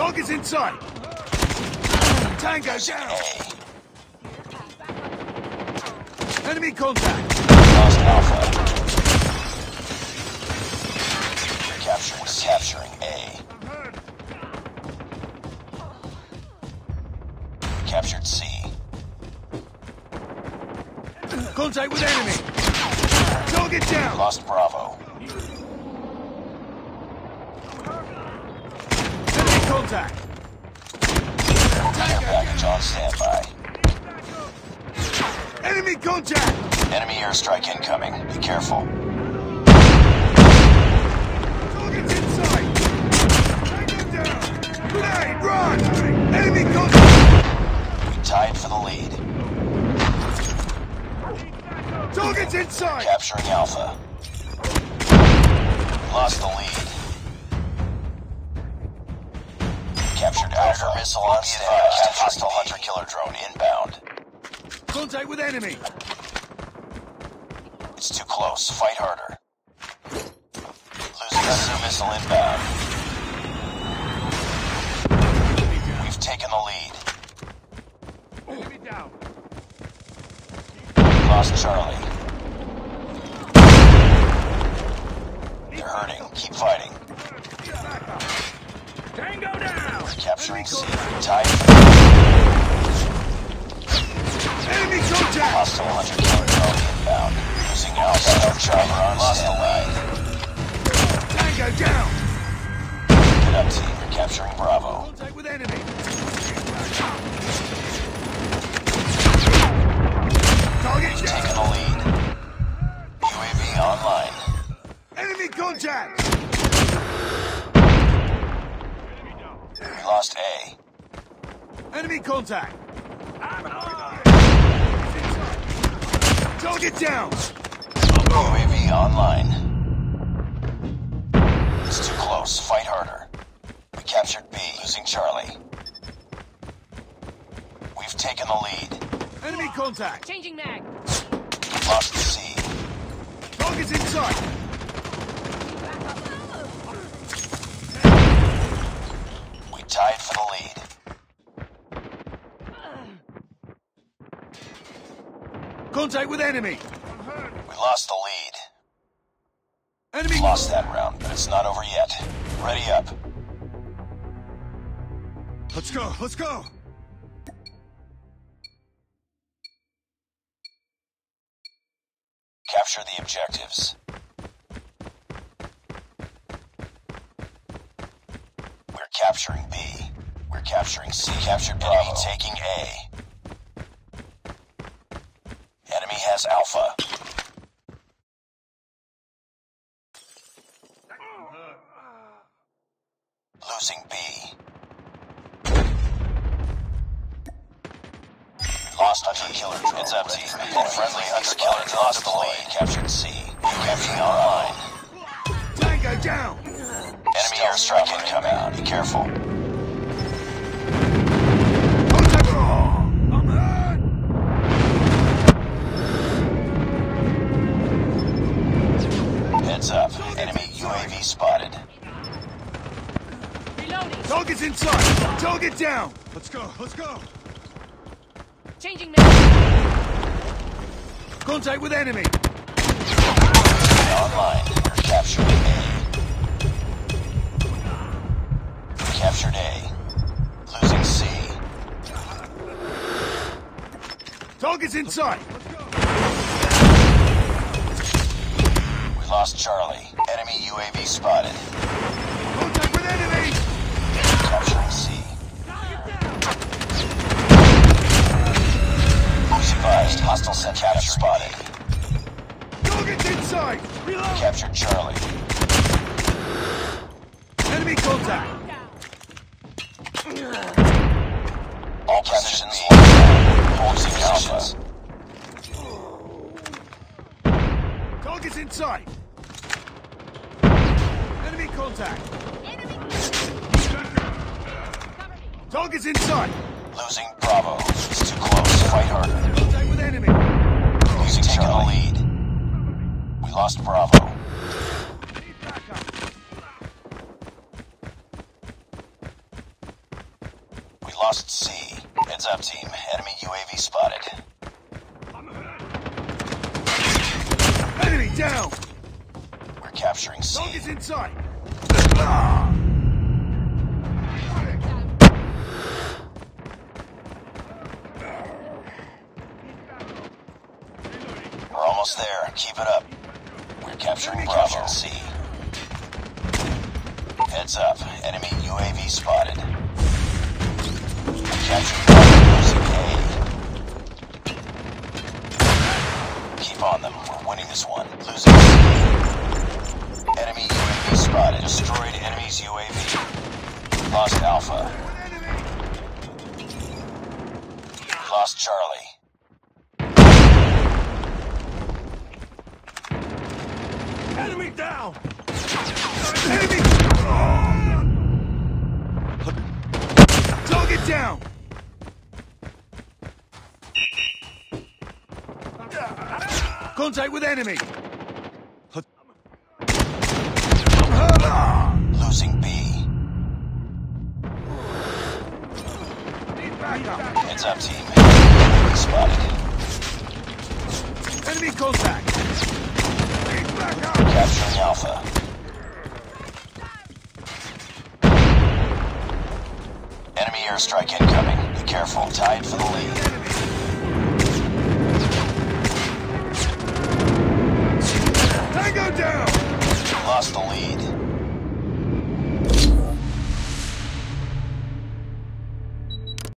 Target's in sight. Tango down. Enemy contact. Lost Alpha. Capturing, capturing A. Captured C. Contact with enemy. Target down. Lost Bravo. Enemy contact. Package on standby. Enemy contact. Enemy airstrike incoming. Be careful. Target's in sight. Tango down. Grenade, run. Enemy contact. We tied for the lead. Target's in sight. Capturing Alpha. Lost the lead. Captured Alpha. Missile on standby. Hostile hunter killer drone inbound. Contact with enemy. It's too close. Fight harder. Losing enemy missile inbound. We've taken the lead. Enemy down. Lost Charlie. They're hurting. Keep fighting. Tango down. Capturing C. Tied. Enemy contact. Hostile hunter killer inbound. Losing Alpha. Charlie on Lost the lead. Tango down. Get up, team. Capturing Bravo. Contact with enemy. Enemy contact. Target down. UAV online. It's too close. Fight harder. We captured B. Losing Charlie. We've taken the lead. Enemy contact. Changing mag. Lost C. Target's in sight. We tied for the lead. Contact with enemy. We lost the lead. Enemy. Lost that round, but it's not over yet. Ready up. Let's go. Let's go. Capture the objectives. We're capturing B. We're capturing C. Captured Bravo. taking A. Enemy has Alpha. Losing B. Lost Hunter Killer drone. It's empty. Friendly Hunter Killer drone lost the lead. Captured C. Capturing online. Tango down. Enemy airstrike incoming. Be careful. Reloading. Target's in sight. Target down. Let's go. Let's go. Changing mag. Contact with enemy. Online. You're capturing A. Captured A. Losing C. Target's in sight. We lost Charlie. Enemy UAV spotted. Hostile sent capture spotted. Target's in sight. Reload. Captured Charlie. Enemy contact. All positions locked. Holding positions. Target's in sight. Enemy contact. Target's in sight. Losing Bravo. It's too close. Fight harder. Enemy. Losing taking the lead. We lost Bravo. We lost C. Heads up, team. Enemy UAV spotted. Enemy down! We're capturing C. Target's in sight! Keep it up. We're capturing Bravo C. Heads up. Enemy UAV spotted. Capturing Bravo losing A. Keep on them. We're winning this one. Losing C. Enemy down! Enemy! Target down! Contact with enemy! Losing B. Heads up, team. Spotted. Enemy contact! Capturing Alpha. Enemy airstrike incoming. Be careful. Tied for the lead.